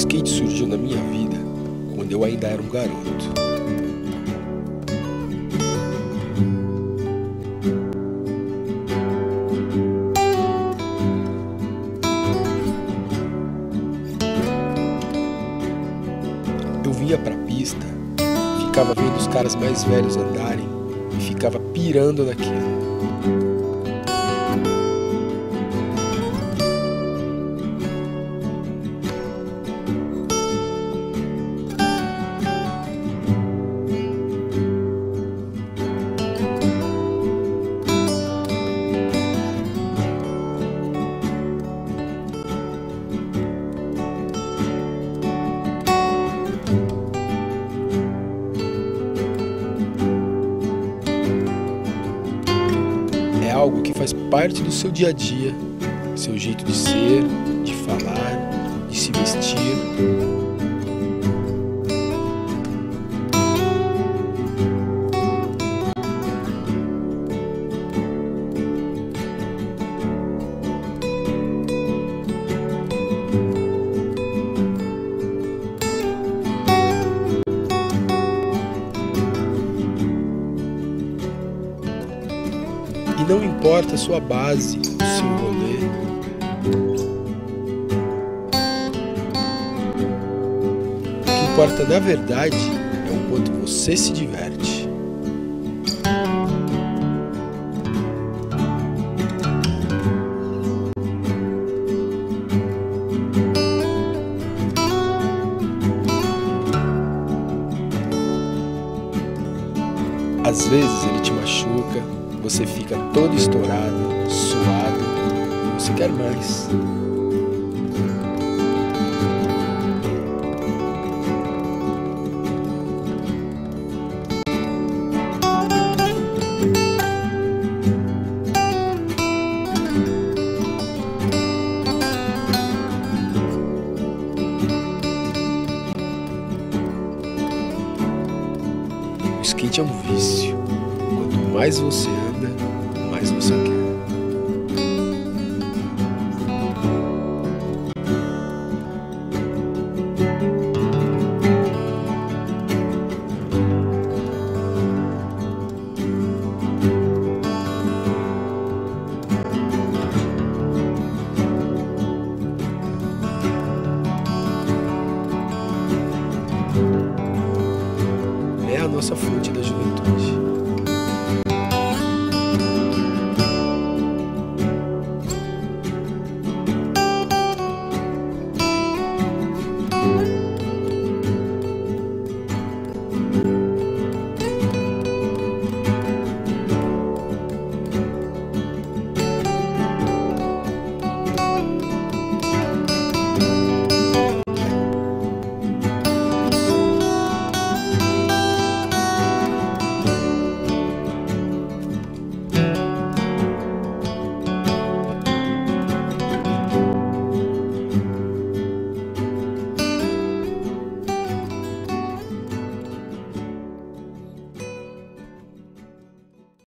skate surgiu na minha vida quando eu ainda era um garoto. Eu vinha pra pista, ficava vendo os caras mais velhos andarem e ficava pirando naquilo. Algo que faz parte do seu dia a dia, seu jeito de ser, de falar, de se vestir. E não importa a sua base, o seu rolê. O que importa na verdade é o quanto você se diverte. Às vezes ele te machuca, você fica todo estourado, suado, e você quer mais. O skate é um vício. Quanto mais você anda, mais você quer. É nossa fonte da juventude.